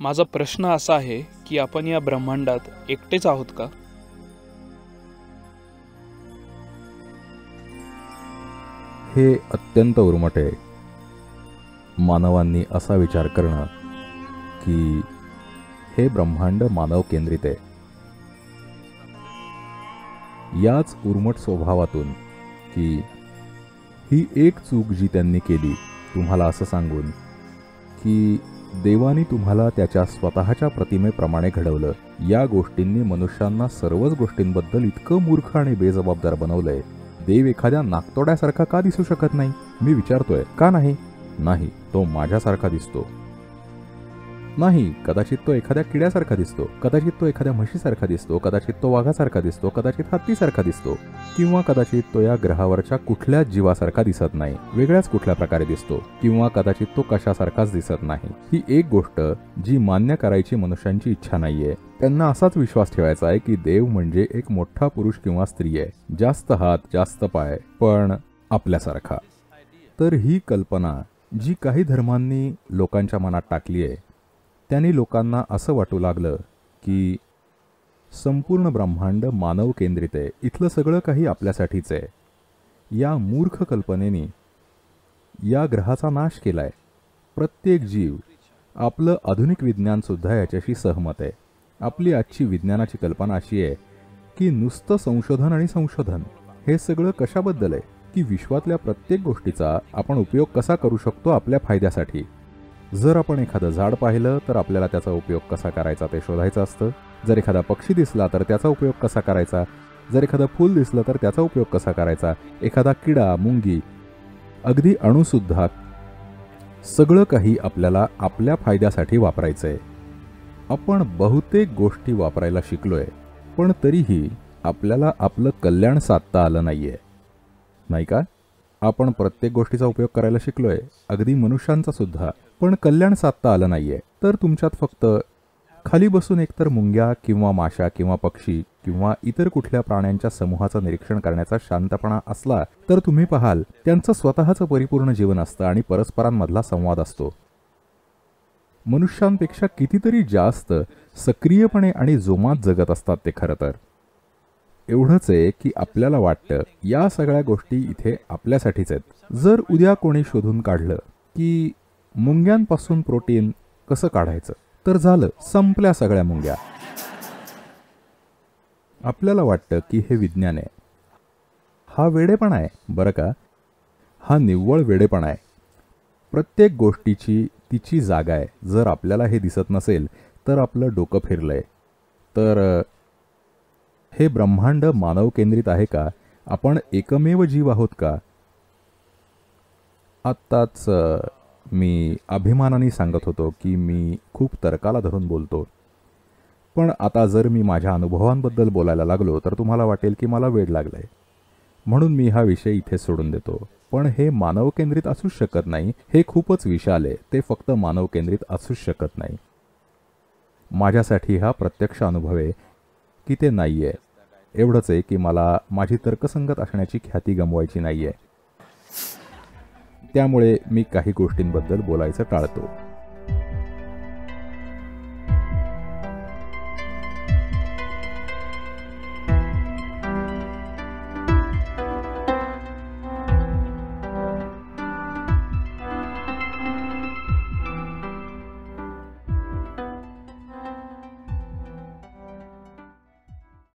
माझा प्रश्न असा आहे की आपण या ब्रह्मांडात एकटेच आहोत का? हे अत्यंत उर्मट आहे. मानवांनी असा विचार करणं की हे ब्रह्मांड मानव केंद्रित आहे. याच उर्मट स्वभावातून की ही एक चूक जी त्यांनी केली तुम्हाला असं सांगून की देवानी तुम्हाला त्याच्या स्वतःच्या प्रतिमेप्रमाणे घडवलं. या गोष्टींनी मनुष्यांना सर्वच गोष्टींबद्दल इतकं मूर्ख आणि बेजबाबदार बनवलंय. देव एखाद्या नागतोड्यासारखा का दिसू शकत नाही? मी विचारतोय. का नाही? नाही तो माझ्यासारखा दिसतो. नाही कदाचित तो एखाद्या किड्यासारखा दिसतो कदाचित तो एखाद्या म्हशीसारखा दिसतो कदाचित तो वाघासारखा दिसतो कदाचित हत्तीसारखा दिसतो किंवा कदाचित तो या ग्रहावरच्या कुठल्याच जीवासारखा दिसत नाही वेगळ्याच कुठल्या प्रकारे दिसतो किंवा कदाचित तो कशासारखाच दिसत नाही. ही एक गोष्ट जी मान्य करायची मनुष्यांची इच्छा नाहीये. त्यांना असाच विश्वास ठेवायचा आहे की देव म्हणजे एक मोठा पुरुष किंवा स्त्री आहे. जास्त हात जास्त पाय पण आपल्यासारखा. तर ही कल्पना जी काही धर्मांनी लोकांच्या मनात टाकली आहे त्यांनी लोकांना असं वाटू लागलं की संपूर्ण ब्रह्मांड मानव केंद्रित आहे. इथलं सगळं काही आपल्यासाठीच आहे. या मूर्ख कल्पनेने या ग्रहाचा नाश केला आहे प्रत्येक जीव आपलं आधुनिक विज्ञानसुद्धा याच्याशी सहमत आहे. आपली आजची विज्ञानाची कल्पना अशी आहे की नुसतं संशोधन आणि संशोधन हे सगळं कशाबद्दल आहे? की विश्वातल्या प्रत्येक गोष्टीचा आपण उपयोग कसा करू शकतो आपल्या फायद्यासाठी? जर आपण एखादं झाड पाहिलं तर आपल्याला त्याचा उपयोग कसा करायचा ते शोधायचं असतं. जर एखादा पक्षी दिसला तर त्याचा उपयोग कसा करायचा? जर एखादं फूल दिसलं तर त्याचा उपयोग कसा करायचा? एखादा किडा मुंगी अगदी अणुसुद्धा सगळं काही आपल्याला आपल्या फायद्यासाठी वापरायचं आहे आपण बहुतेक गोष्टी वापरायला शिकलोय पण तरीही आपल्याला आपलं कल्याण साधता आलं नाही आहे नाही का? आपण प्रत्येक गोष्टीचा उपयोग करायला शिकलोय अगदी मनुष्यांचा सुद्धा. पण कल्याण साधता आलं नाहीये. तर तुमच्यात फक्त खाली बसून एकतर मुंग्या किंवा माशा किंवा पक्षी किंवा इतर कुठल्या प्राण्यांच्या समूहाचं निरीक्षण करण्याचा शांतपणा असला तर तुम्ही पाहाल त्यांचं स्वतःचं परिपूर्ण जीवन असतं आणि परस्परांमधला संवाद असतो. मनुष्यांपेक्षा कितीतरी जास्त सक्रियपणे आणि जोमात जगत असतात ते खरं तर. एवढंच आहे की आपल्याला वाटतं या सगळ्या गोष्टी इथे आपल्यासाठीच आहेत. जर उद्या कोणी शोधून काढलं की मुंग्यांपासून प्रोटीन कसं काढायचं तर झालं संपल्या सगळ्या मुंग्या. आपल्याला वाटतं की हे विज्ञान आहे. हा वेडेपणा आहे बरं का? हा निव्वळ वेडेपणा आहे. प्रत्येक गोष्टीची तिची जागा आहे. जर आपल्याला हे दिसत नसेल तर आपलं डोकं फिरलंय. तर हे ब्रह्मांड मानव केंद्रित आहे का? आपण एकमेव जीव आहोत का? आत्ताच मी अभिमानाने सांगत होतो की मी खूप तर्काला धरून बोलतो. पण आता जर मी माझ्या अनुभवांबद्दल बोलायला लागलो तर तुम्हाला वाटेल की मला वेळ लागलाय. म्हणून मी हा विषय इथे सोडून देतो. पण हे मानव केंद्रित असूच शकत नाही हे खूपच विशाल आहे. ते फक्त मानव केंद्रित असूच शकत नाही. माझ्यासाठी हा प्रत्यक्ष अनुभव आहे की ते नाही आहे एवढंच आहे की मला माझी तर्कसंगत असण्याची ख्याती गमवायची नाही आहे त्यामुळे मी काही गोष्टींबद्दल बोलायचं टाळतो.